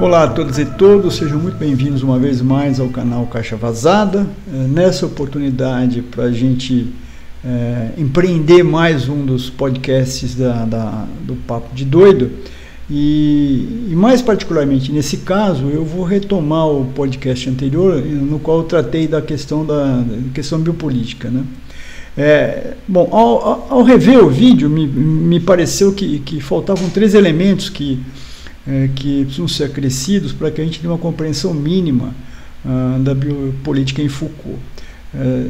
Olá a todas e todos, sejam muito bem-vindos uma vez mais ao canal Caixa Vazada. É, nessa oportunidade, para a gente é, empreender mais um dos podcasts da, da, do Papo de Doido, e, e, mais particularmente nesse caso, eu vou retomar o podcast anterior, no qual eu tratei da questão da, da questão biopolítica. Né? É, bom, ao, ao, rever o vídeo, me, me pareceu que, que faltavam três elementos que é, que precisam ser acrescidos para que a gente tenha uma compreensão mínima ah, da biopolítica em Foucault. É,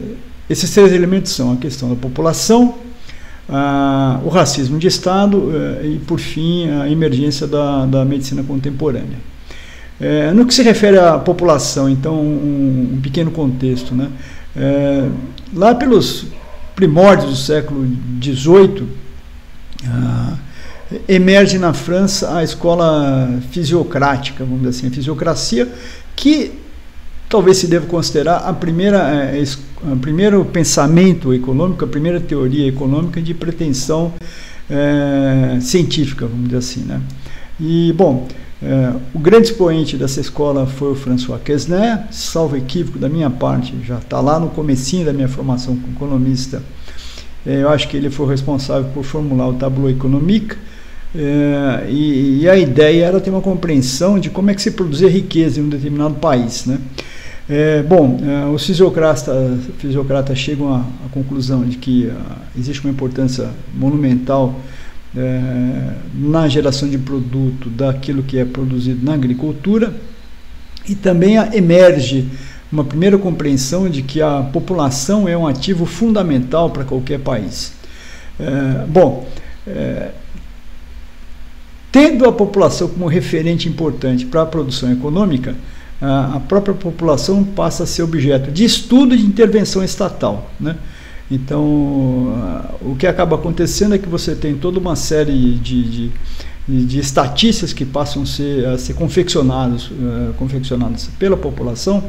esses três elementos são a questão da população, o racismo de Estado é, e, por fim, a emergência da, da medicina contemporânea. É, no que se refere à população, então, um, um pequeno contexto. Né? É, lá pelos primórdios do século XVIII, ah, emerge na França a escola fisiocrática, vamos dizer assim, a fisiocracia, que talvez se deva considerar a primeira, é, a primeiro pensamento econômico, a primeira teoria econômica de pretensão é, científica, vamos dizer assim. Né? E, bom, é, o grande expoente dessa escola foi o François Quesnay, salvo equívoco da minha parte, já está lá no comecinho da minha formação como economista. É, eu acho que ele foi responsável por formular o tableau économique, é, e, e, a ideia era ter uma compreensão de como é que se produzia riqueza em um determinado país. Né? É, bom, é, os fisiocratas, fisiocratas chegam à, à, conclusão de que uh, existe uma importância monumental é, na geração de produto daquilo que é produzido na agricultura e também emerge uma primeira compreensão de que a população é um ativo fundamental para qualquer país. É, bom, é, Tendo a população como referente importante para a produção econômica, a própria população passa a ser objeto de estudo e de intervenção estatal. Né? Então, o que acaba acontecendo é que você tem toda uma série de, de, de estatísticas que passam a ser, a ser confeccionadas, uh, confeccionadas pela população,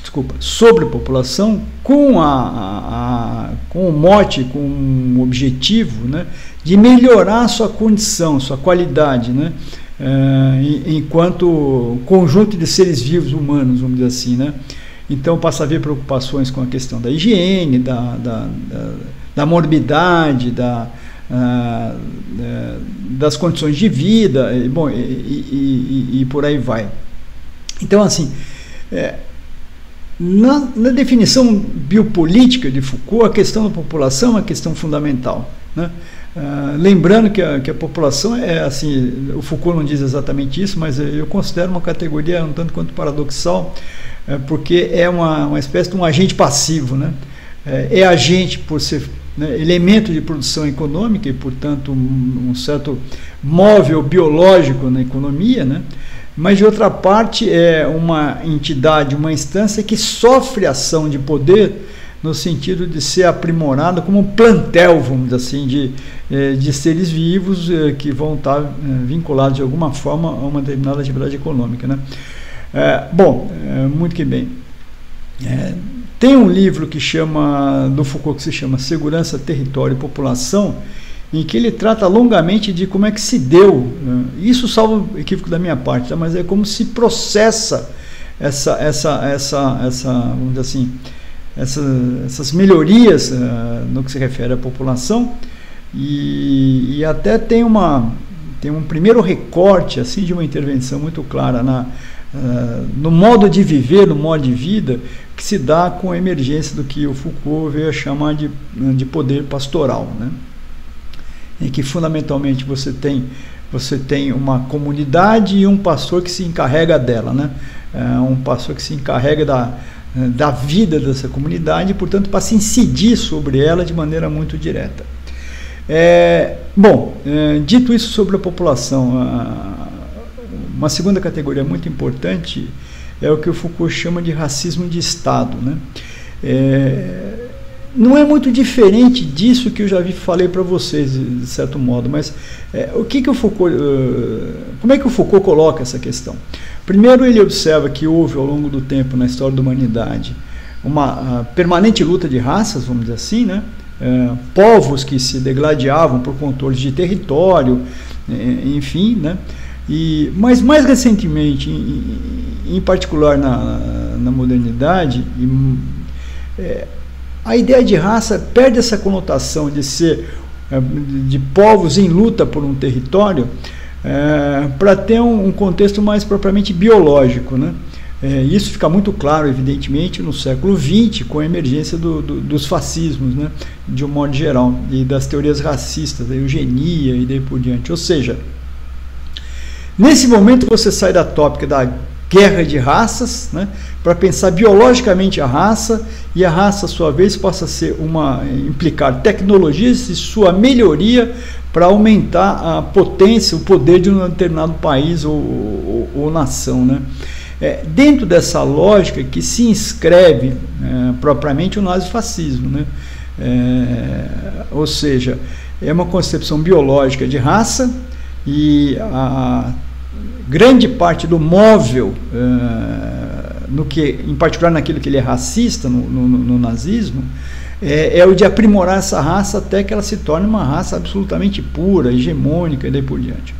desculpa, sobre a população, com, a, a, a, com o mote, com o objetivo né, de melhorar a sua condição, sua qualidade, né, é, enquanto conjunto de seres vivos humanos, vamos dizer assim. Né. Então passa a haver preocupações com a questão da higiene, da, da, da, da morbidade, da, ah, das condições de vida, e, bom, e, e, e, por aí vai. Então, assim, é, na, na, definição biopolítica de Foucault, a questão da população é uma questão fundamental. Né? Uh, lembrando que a, que a, população é assim, o Foucault não diz exatamente isso, mas eu considero uma categoria um tanto quanto paradoxal, é, porque é uma, uma espécie de um agente passivo. Né? É, é agente por ser né, elemento de produção econômica e, portanto, um, um certo móvel biológico na economia, né? Mas de outra parte é uma entidade, uma instância que sofre ação de poder no sentido de ser aprimorada como um plantel, vamos dizer assim, de, eh, de seres vivos eh, que vão estar eh, vinculados de alguma forma a uma determinada atividade econômica. Né? É, bom, é, muito que bem. É, tem um livro que chama, do Foucault que se chama Segurança, Território e População, em que ele trata longamente de como é que se deu, né? isso salva o equívoco da minha parte, tá? mas é como se processa essa, essa, essa, essa vamos dizer assim, essa, essas melhorias uh, no que se refere à população e, e, até tem uma tem um primeiro recorte assim de uma intervenção muito clara na uh, no modo de viver, no modo de vida que se dá com a emergência do que o Foucault veio a chamar de, de poder pastoral, né? Em que fundamentalmente você tem você tem uma comunidade e um pastor que se encarrega dela, né? É um pastor que se encarrega da, da vida dessa comunidade e, portanto, passa a incidir sobre ela de maneira muito direta. É, bom, é, dito isso sobre a população, a, uma segunda categoria muito importante é o que o Foucault chama de racismo de Estado, né? É, não é muito diferente disso que eu já vi, falei para vocês, de certo modo, mas é, o que, que o Foucault, uh, como é que o Foucault coloca essa questão? Primeiro, ele observa que houve ao longo do tempo na história da humanidade uma permanente luta de raças, vamos dizer assim, né? É, povos que se degladiavam por controle de território, enfim, né? E, mas mais recentemente, em, em particular na, na modernidade, e, é, a ideia de raça perde essa conotação de ser é, de povos em luta por um território é, para ter um, um, contexto mais propriamente biológico. Né? É, isso fica muito claro, evidentemente, no século XX, com a emergência do, do, dos fascismos, né? de um modo geral, e das teorias racistas, da eugenia e daí por diante. Ou seja, nesse momento você sai da tópica da guerra de raças, né, para pensar biologicamente a raça e a raça, à sua vez, possa ser uma implicar tecnologias e sua melhoria para aumentar a potência, o poder de um determinado país ou, ou, ou nação, né? É, dentro dessa lógica que se inscreve é, propriamente o nazifascismo, né? É, ou seja, é uma concepção biológica de raça e a, grande parte do móvel, uh, no que, em particular naquilo que ele é racista, no, no, no nazismo, é, é, o de aprimorar essa raça até que ela se torne uma raça absolutamente pura, hegemônica e daí por diante.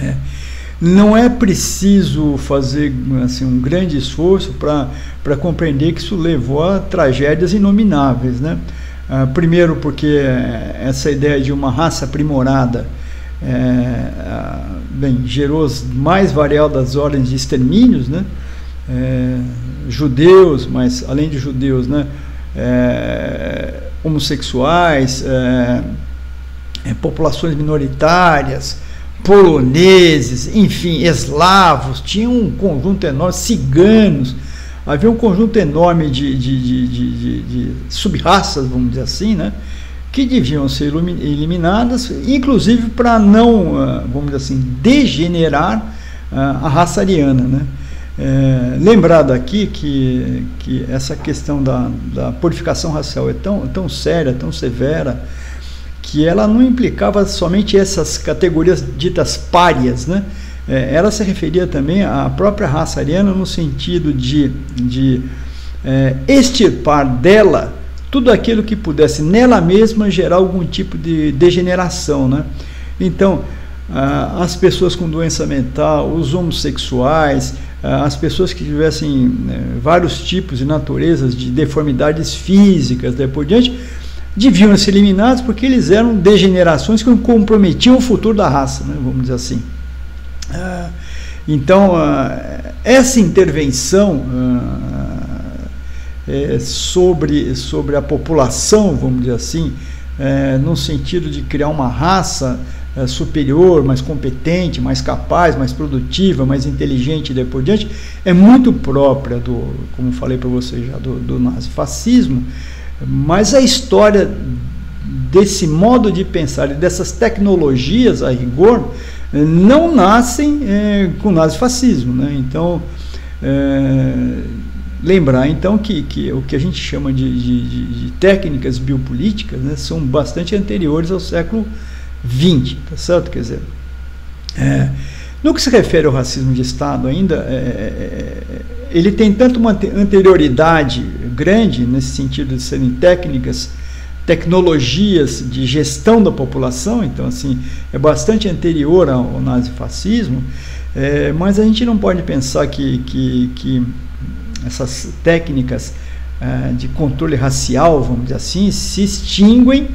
É. Não é preciso fazer assim, um grande esforço para compreender que isso levou a tragédias inomináveis. Né? Uh, primeiro, porque essa ideia de uma raça aprimorada é, bem, gerou as mais variadas ordens de extermínios, né? É, judeus, mas além de judeus, né? É, homossexuais, é, é, populações minoritárias, poloneses, enfim, eslavos, tinha um conjunto enorme, ciganos, havia um conjunto enorme de, de, de, de sub-raças, vamos dizer assim, né? Que deviam ser eliminadas, inclusive para não, ah, vamos dizer assim, degenerar ah, a raça ariana. Né? É, lembrado aqui que, que essa questão da, da purificação racial é tão, tão séria, tão severa, que ela não implicava somente essas categorias ditas párias, né? É, ela se referia também à própria raça ariana no sentido de, de é, extirpar dela tudo aquilo que pudesse nela mesma gerar algum tipo de degeneração. Né? Então, ah, as pessoas com doença mental, os homossexuais, ah, as pessoas que tivessem né, vários tipos de naturezas de deformidades físicas, daí por diante, deviam ser eliminados porque eles eram degenerações que comprometiam o futuro da raça, né, vamos dizer assim. Ah, então, essa intervenção é, sobre, sobre a população, vamos dizer assim, é, no sentido de criar uma raça é, superior, mais competente, mais capaz, mais produtiva, mais inteligente e daí por diante, é muito própria do, como falei para vocês já, do, do nazifascismo, mas a história desse modo de pensar e dessas tecnologias a rigor não nascem é, com o nazifascismo. Né? Então, é, lembrar então que, que o que a gente chama de, de, de técnicas biopolíticas né, são bastante anteriores ao século XX, tá certo? Quer dizer, é, no que se refere ao racismo de Estado ainda, é, é, ele tem tanto uma anterioridade grande nesse sentido de serem técnicas, tecnologias de gestão da população, então assim é bastante anterior ao nazifascismo, é, mas a gente não pode pensar que, que, que essas técnicas uh, de controle racial, vamos dizer assim, se extinguem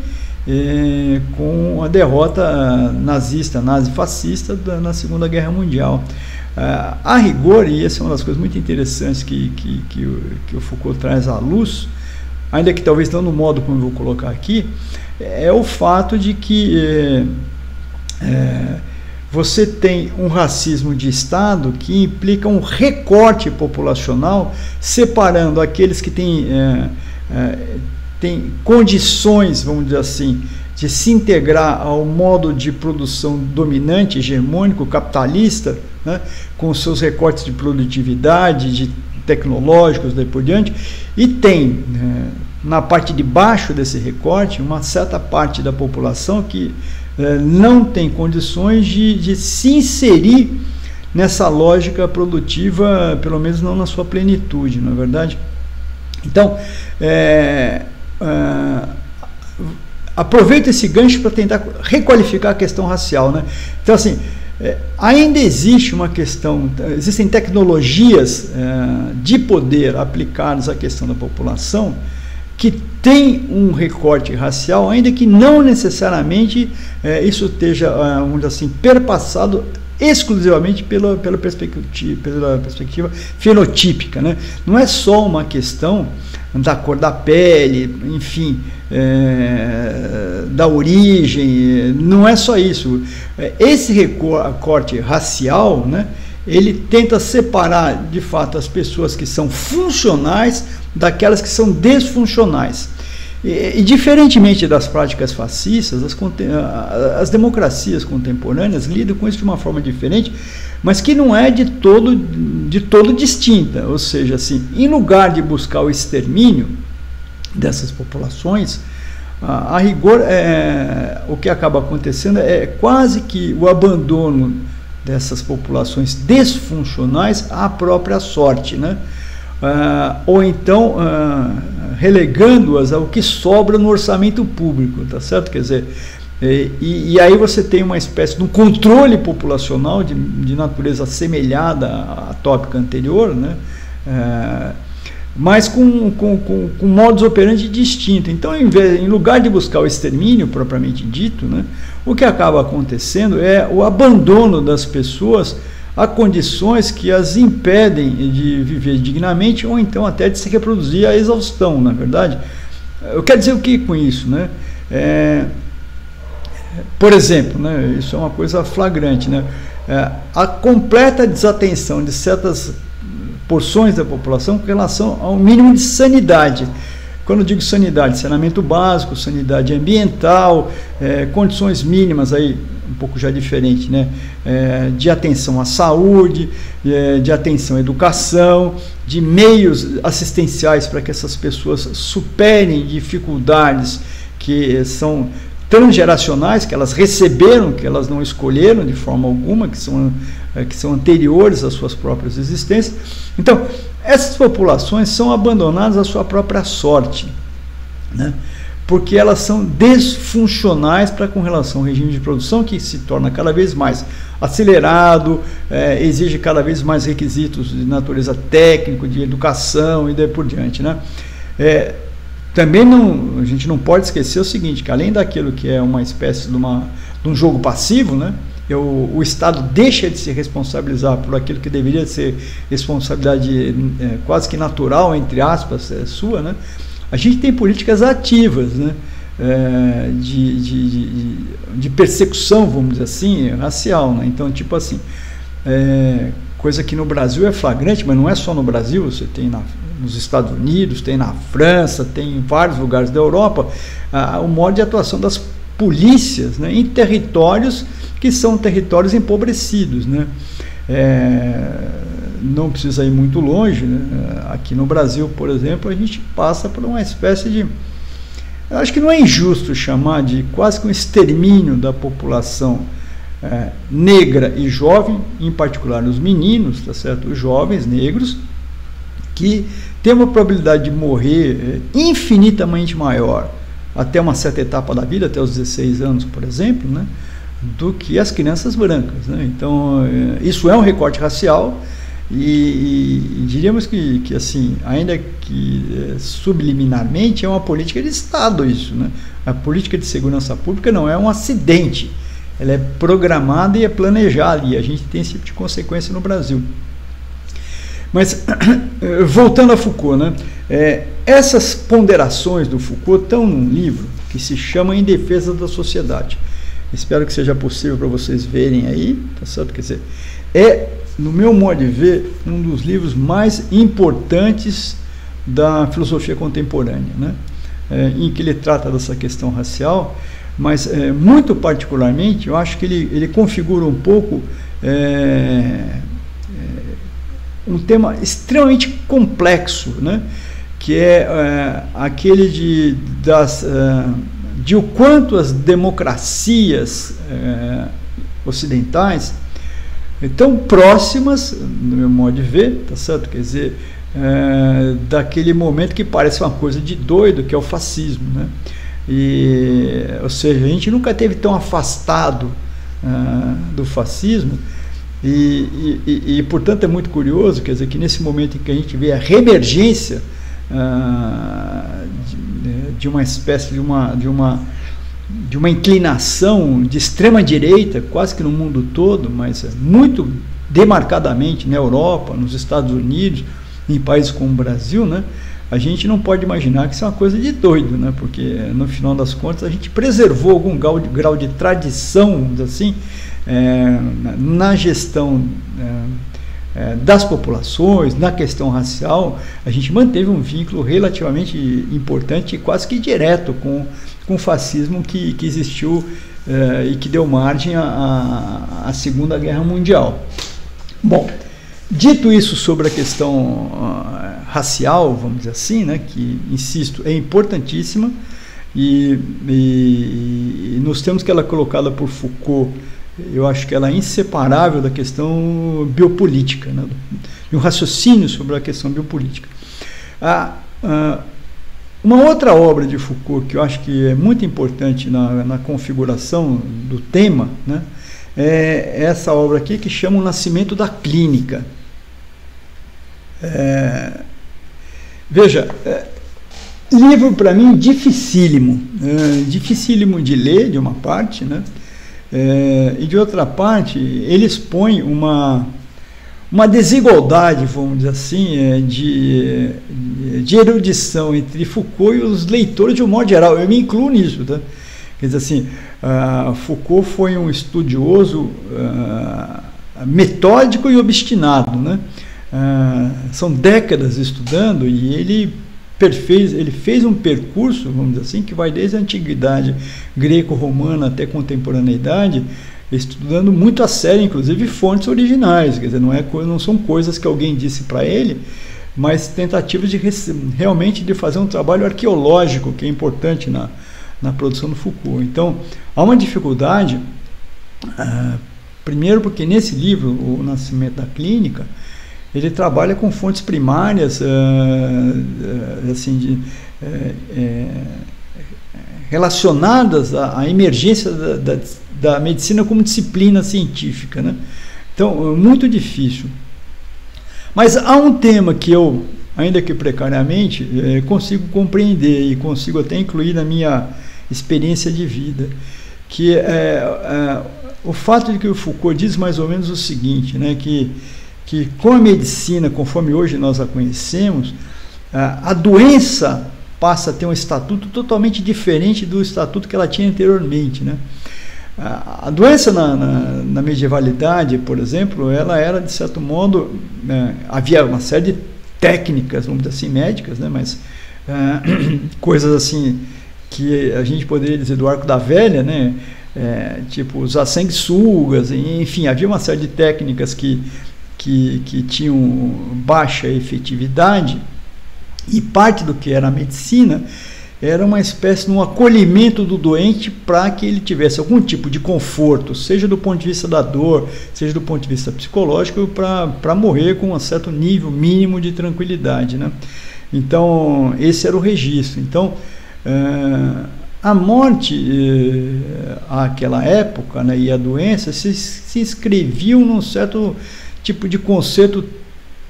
eh, com a derrota nazista, nazi-fascista na Segunda Guerra Mundial. A rigor, e essa é uma das coisas muito interessantes que, que, que, o, que o Foucault traz à luz, ainda que talvez não no modo como eu vou colocar aqui, é o fato de que eh, eh, você tem um racismo de Estado que implica um recorte populacional, separando aqueles que têm, é, é, têm condições, vamos dizer assim, de se integrar ao modo de produção dominante, hegemônico, capitalista, né, com seus recortes de produtividade, de tecnológicos, daí por diante, e tem né, na parte de baixo desse recorte uma certa parte da população que é, não tem condições de, de se inserir nessa lógica produtiva, pelo menos não na sua plenitude, não é verdade? Então, é, é, aproveito esse gancho para tentar requalificar a questão racial. Né? Então, assim, é, ainda existe uma questão, existem tecnologias de poder aplicadas à questão da população que tem um recorte racial, ainda que não necessariamente é, isso esteja, é, vamos assim, perpassado exclusivamente pela, pela, perspectiva, pela perspectiva fenotípica. Né? Não é só uma questão da cor da pele, enfim, é, da origem, não é só isso. Esse recorte racial, né, ele tenta separar de fato as pessoas que são funcionais daquelas que são desfuncionais. E, e, diferentemente das práticas fascistas, as, as, democracias contemporâneas lidam com isso de uma forma diferente, mas que não é de todo, de todo distinta. Ou seja, assim, em lugar de buscar o extermínio dessas populações, a, a rigor, é, o que acaba acontecendo é quase que o abandono dessas populações desfuncionais à própria sorte, né? Uh, ou então uh, relegando-as ao que sobra no orçamento público, tá certo? Quer dizer, e, e, aí você tem uma espécie de um controle populacional de, de natureza semelhada à tópica anterior, né? Uh, mas com, com, com, com modos operantes distintos. Então, em, vez, em lugar de buscar o extermínio propriamente dito, né, o que acaba acontecendo é o abandono das pessoas a condições que as impedem de viver dignamente ou então até de se reproduzir a exaustão, na verdade. Eu quero dizer o que com isso, né? É, por exemplo, né, isso é uma coisa flagrante, né? É, a completa desatenção de certas porções da população com relação ao mínimo de sanidade. Quando eu digo sanidade, saneamento básico, sanidade ambiental, é, condições mínimas aí um pouco já diferente, né? É, de atenção à saúde, é, de atenção à educação, de meios assistenciais para que essas pessoas superem dificuldades que são transgeracionais, que elas receberam, que elas não escolheram de forma alguma, que são, é, que são anteriores às suas próprias existências. Então, essas populações são abandonadas à sua própria sorte. Né? porque elas são desfuncionais para com relação ao regime de produção que se torna cada vez mais acelerado, é, exige cada vez mais requisitos de natureza técnico, de educação e daí por diante, né? É, também não, a gente não pode esquecer o seguinte, que além daquilo que é uma espécie de, uma, de um jogo passivo, né? Eu, o Estado deixa de se responsabilizar por aquilo que deveria ser responsabilidade é, quase que natural, entre aspas, é, sua, né? A gente tem políticas ativas, né? É, de, de, de, de, persecução, vamos dizer assim, racial. Né? Então, tipo assim, é, coisa que no Brasil é flagrante, mas não é só no Brasil, você tem na, nos Estados Unidos, tem na França, tem em vários lugares da Europa, o modo de atuação das polícias né, em territórios que são territórios empobrecidos. Né? É, não precisa ir muito longe. Né? Aqui no Brasil, por exemplo, a gente passa por uma espécie de. Acho que não é injusto chamar de quase que um extermínio da população é, negra e jovem, em particular os meninos, tá certo? Os jovens negros, que têm uma probabilidade de morrer é, infinitamente maior até uma certa etapa da vida, até os 16 anos, por exemplo, né? do que as crianças brancas. Né? Então, é, isso é um recorte racial e, e, diríamos que, que, assim, ainda que é, subliminarmente, é uma política de Estado isso. Né? A política de segurança pública não é um acidente, ela é programada e é planejada, e a gente tem esse tipo de consequência no Brasil. Mas, voltando a Foucault, né? É, essas ponderações do Foucault estão num livro que se chama Em Defesa da Sociedade. Espero que seja possível para vocês verem aí, tá certo? Quer dizer, é no meu modo de ver, um dos livros mais importantes da filosofia contemporânea, né? É, em que ele trata dessa questão racial, mas é, muito particularmente, eu acho que ele, ele configura um pouco é, um tema extremamente complexo, né? que é, é aquele de, das, é, de o quanto as democracias ocidentais tão próximas, no meu modo de ver, tá certo? Quer dizer, é, daquele momento que parece uma coisa de doido, que é o fascismo, né? E, ou seja, a gente nunca teve tão afastado do fascismo. E, e, e, portanto, é muito curioso, quer dizer, que nesse momento em que a gente vê a reemergência ah, de, de, uma espécie de uma, de uma de uma inclinação de extrema direita, quase que no mundo todo, mas muito demarcadamente na Europa, nos Estados Unidos, em países como o Brasil, né? A gente não pode imaginar que isso é uma coisa de doido, né? Porque no final das contas a gente preservou algum grau de, grau de tradição, assim, é, na gestão é, é, das populações, na questão racial, a gente manteve um vínculo relativamente importante quase que direto com, com o fascismo que, que existiu é, e que deu margem à, à Segunda Guerra Mundial. Bom, dito isso sobre a questão racial, vamos dizer assim, né, que, insisto, é importantíssima, e, e, e nos termos que ela é colocada por Foucault, eu acho que ela é inseparável da questão biopolítica, né, de um raciocínio sobre a questão biopolítica. Ah, ah, uma outra obra de Foucault que eu acho que é muito importante na, na configuração do tema, né, é essa obra aqui que chama O Nascimento da Clínica. É, veja, é, livro para mim dificílimo, é, dificílimo de ler, de uma parte, né? É, e de outra parte, ele expõe uma, uma desigualdade, vamos dizer assim, é, de, de erudição entre Foucault e os leitores de um modo geral. Eu me incluo nisso, tá? Quer dizer assim, uh, Foucault foi um estudioso uh, metódico e obstinado, né? Uh, são décadas estudando e ele perfez, ele fez um percurso, vamos dizer assim, que vai desde a antiguidade greco-romana até a contemporaneidade, estudando muito a sério, inclusive fontes originais, quer dizer, não, é, não são coisas que alguém disse para ele, mas tentativas de realmente de fazer um trabalho arqueológico que é importante na, na produção do Foucault. Então, há uma dificuldade, uh, primeiro porque nesse livro, O Nascimento da Clínica, ele trabalha com fontes primárias, uh, uh, assim, de, relacionadas à, à emergência da, da, da, medicina como disciplina científica. Né? Então, muito difícil. Mas há um tema que eu, ainda que precariamente, consigo compreender e consigo até incluir na minha experiência de vida, que é, é, o fato de que o Foucault diz mais ou menos o seguinte, né, que, que com a medicina, conforme hoje nós a conhecemos, a, doença passa a ter um estatuto totalmente diferente do estatuto que ela tinha anteriormente, né? A doença na, na, na, medievalidade, por exemplo, ela era de certo modo né, havia uma série de técnicas, vamos dizer assim, médicas, né, mas uh, coisas assim que a gente poderia dizer do arco da velha, né? É, tipo usar sanguessugas, enfim, havia uma série de técnicas que, que, que tinham baixa efetividade e parte do que era a medicina era uma espécie de um acolhimento do doente para que ele tivesse algum tipo de conforto, seja do ponto de vista da dor, seja do ponto de vista psicológico, para morrer com um certo nível mínimo de tranquilidade. Né? Então, esse era o registro. Então, Uh, a morte uh, àquela época né, e a doença se, se inscreviam num certo tipo de conceito,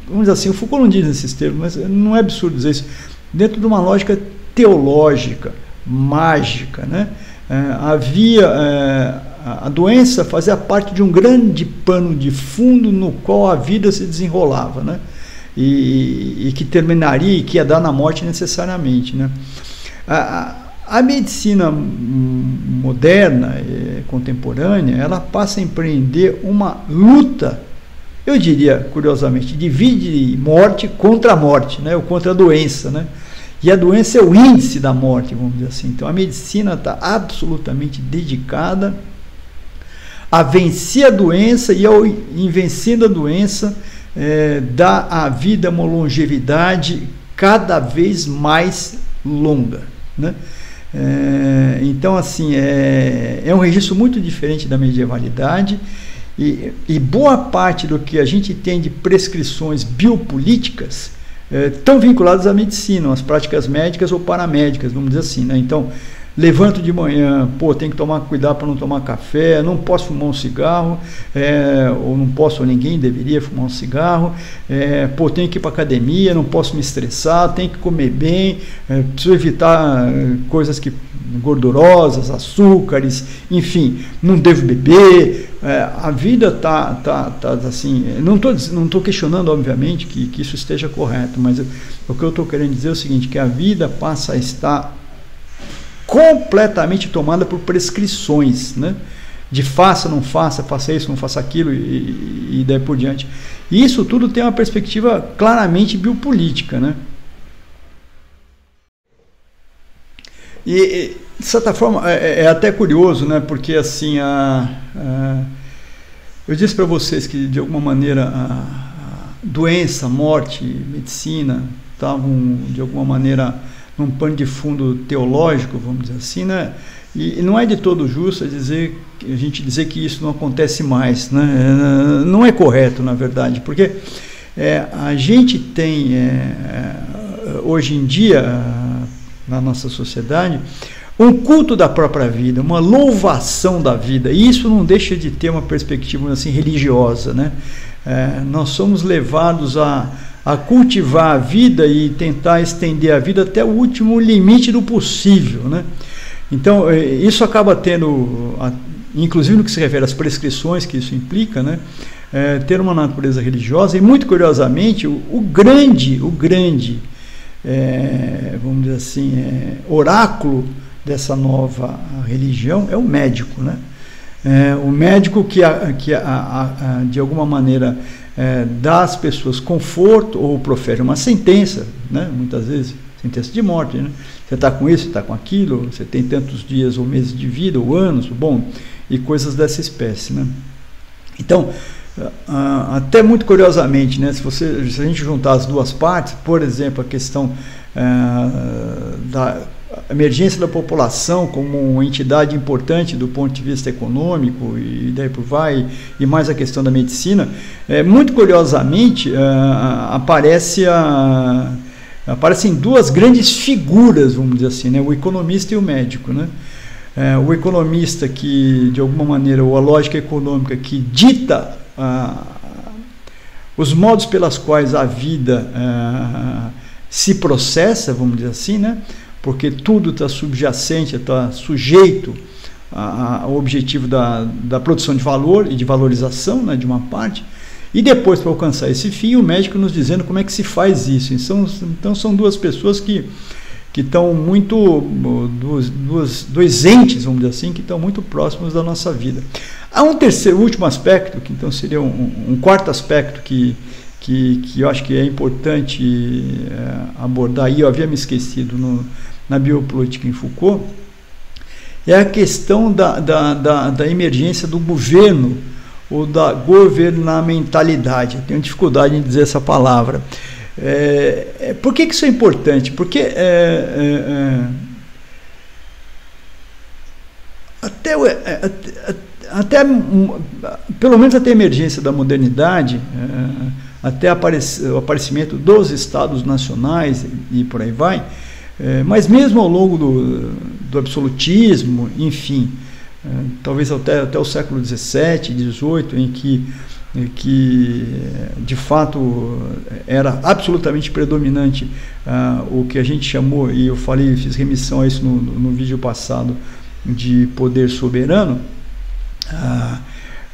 vamos dizer assim, o Foucault não diz esses termos, mas não é absurdo dizer isso, dentro de uma lógica teológica, mágica. Né? Uh, havia a doença fazia parte de um grande pano de fundo no qual a vida se desenrolava, né? E, e que terminaria e que ia dar na morte necessariamente, né? A, a medicina moderna, eh, contemporânea, ela passa a empreender uma luta, eu diria, curiosamente, de vida e morte contra a morte, né, ou contra a doença. Né? E a doença é o índice da morte, vamos dizer assim. Então a medicina está absolutamente dedicada a vencer a doença e, ao, em vencendo a doença, é, dá à vida uma longevidade cada vez mais longa. Né? É, então, assim, é, é um registro muito diferente da medievalidade e, e, boa parte do que a gente tem de prescrições biopolíticas é, estão vinculadas à medicina, às práticas médicas ou paramédicas, vamos dizer assim. Né? Então, levanto de manhã, pô, tem que tomar cuidado para não tomar café, não posso fumar um cigarro, é, ou não posso, ou ninguém deveria fumar um cigarro, é, pô, tenho que ir para academia, não posso me estressar, tenho que comer bem, é, preciso evitar é, coisas que gordurosas, açúcares, enfim, não devo beber. É, a vida tá, tá, tá assim. Não estou não tô questionando, obviamente, que, que isso esteja correto, mas o que eu estou querendo dizer é o seguinte: que a vida passa a estar completamente tomada por prescrições, né? De faça, não faça, faça isso, não faça aquilo e, e daí por diante. E isso tudo tem uma perspectiva claramente biopolítica, né? E, de certa forma, é, é, é até curioso, né? Porque assim, a, a eu disse para vocês que de alguma maneira a, a doença, morte, medicina estavam de alguma maneira num pano de fundo teológico, vamos dizer assim, né? E não é de todo justo dizer a gente dizer que isso não acontece mais, né? Não é correto, na verdade, porque é, a gente tem é, hoje em dia na nossa sociedade um culto da própria vida, uma louvação da vida. E isso não deixa de ter uma perspectiva assim religiosa, né? É, nós somos levados a a cultivar a vida e tentar estender a vida até o último limite do possível. Né? Então, é, isso acaba tendo, inclusive no que se refere às prescrições que isso implica, né? É, ter uma natureza religiosa e, muito curiosamente, o, o grande, o grande, é, vamos dizer assim, é, oráculo dessa nova religião é o médico. Né? É, o médico que, a, que a, a, de alguma maneira é, dá às pessoas conforto ou profere uma sentença, né? muitas vezes sentença de morte. Né? Você está com isso, está com aquilo, você tem tantos dias ou meses de vida, ou anos, bom, e coisas dessa espécie. Né? Então, até muito curiosamente, né, se, você, se a gente juntar as duas partes, por exemplo, a questão é, da emergência da população como uma entidade importante do ponto de vista econômico e daí por vai, e mais a questão da medicina, é, muito curiosamente uh, aparece a, aparecem duas grandes figuras, vamos dizer assim, né, o economista e o médico. Né? É, o economista que, de alguma maneira, ou a lógica econômica que dita os modos pelas quais a vida uh, se processa, vamos dizer assim, né? Porque tudo está subjacente, está sujeito ao objetivo da, da produção de valor e de valorização né, de uma parte. E depois, para alcançar esse fim, o médico nos dizendo como é que se faz isso. Então, então são duas pessoas que que estão muito, duas, duas, dois entes, vamos dizer assim, que estão muito próximos da nossa vida. Há um terceiro, último aspecto, que então seria um, um quarto aspecto que, que, que eu acho que é importante é, abordar, e eu havia me esquecido no, na biopolítica em Foucault, é a questão da, da, da, da emergência do governo ou da governamentalidade. Eu tenho dificuldade em dizer essa palavra. É, é, por que, que isso é importante? Porque é, é, é é, até, até, pelo menos até a emergência da modernidade, até o aparecimento dos estados nacionais e por aí vai, é, mas mesmo ao longo do, do absolutismo, enfim, é, talvez até, até o século XVII, XVIII, em que, em que de fato era absolutamente predominante ah, o que a gente chamou, e eu falei, fiz remissão a isso no, no vídeo passado, de poder soberano, ah,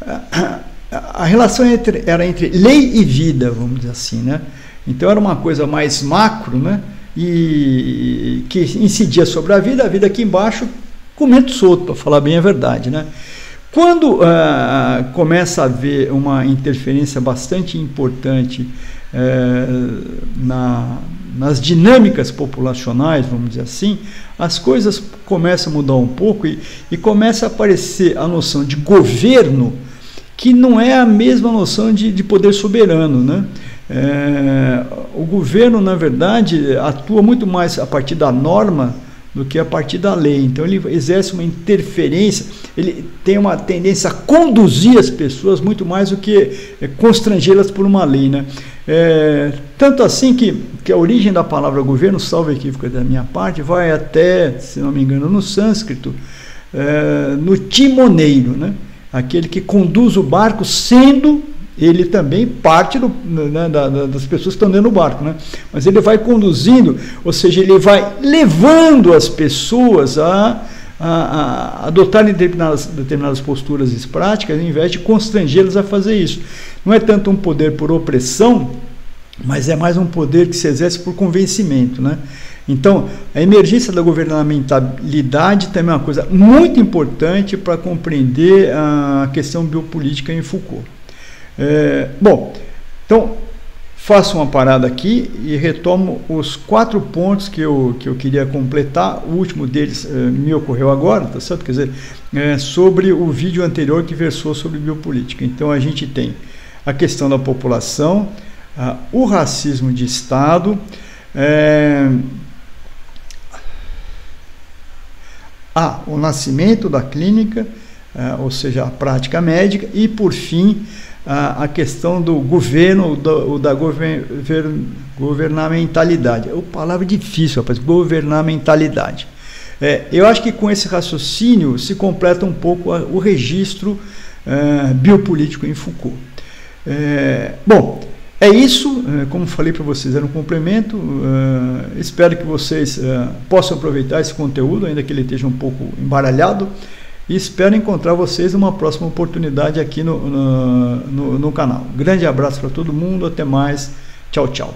a, a relação entre, era entre lei e vida, vamos dizer assim, né? Então era uma coisa mais macro, né? E que incidia sobre a vida, a vida aqui embaixo, comendo solto, para falar bem a verdade. Né? Quando uh, começa a haver uma interferência bastante importante uh, na, nas dinâmicas populacionais, vamos dizer assim, as coisas começam a mudar um pouco e, e começa a aparecer a noção de governo que não é a mesma noção de, de poder soberano. Né? É, o governo, na verdade, atua muito mais a partir da norma do que a partir da lei. Então, ele exerce uma interferência, ele tem uma tendência a conduzir as pessoas muito mais do que é, constrangê-las por uma lei. Né? É, tanto assim que, que a origem da palavra governo, salvo equívoco da minha parte, vai até, se não me engano, no sânscrito, é, no timoneiro, né? aquele que conduz o barco, sendo ele também parte do, né, da, das pessoas que estão dentro do barco, né? mas ele vai conduzindo, ou seja, ele vai levando as pessoas a, a, a adotarem determinadas, determinadas posturas e práticas, ao invés de constrangê-los a fazer isso. Não é tanto um poder por opressão, mas é mais um poder que se exerce por convencimento, né? Então, a emergência da governamentalidade também é uma coisa muito importante para compreender a questão biopolítica em Foucault. É, bom, então faço uma parada aqui e retomo os quatro pontos que eu, que eu queria completar. O último deles é, me ocorreu agora, tá certo? Quer dizer, é, sobre o vídeo anterior que versou sobre biopolítica. Então a gente tem a questão da população, o racismo de Estado, é, a, o nascimento da clínica, é, ou seja, a prática médica, e por fim a, a questão do governo, do, da govern, governamentalidade. É uma palavra difícil, rapaz, governamentalidade. É, eu acho que com esse raciocínio se completa um pouco a, o registro é, biopolítico em Foucault. É, bom, é isso, é, como falei para vocês, era um complemento. Uh, espero que vocês uh, possam aproveitar esse conteúdo, ainda que ele esteja um pouco embaralhado. E espero encontrar vocês numa próxima oportunidade aqui no, no, no, no canal. Grande abraço para todo mundo, até mais. Tchau, tchau.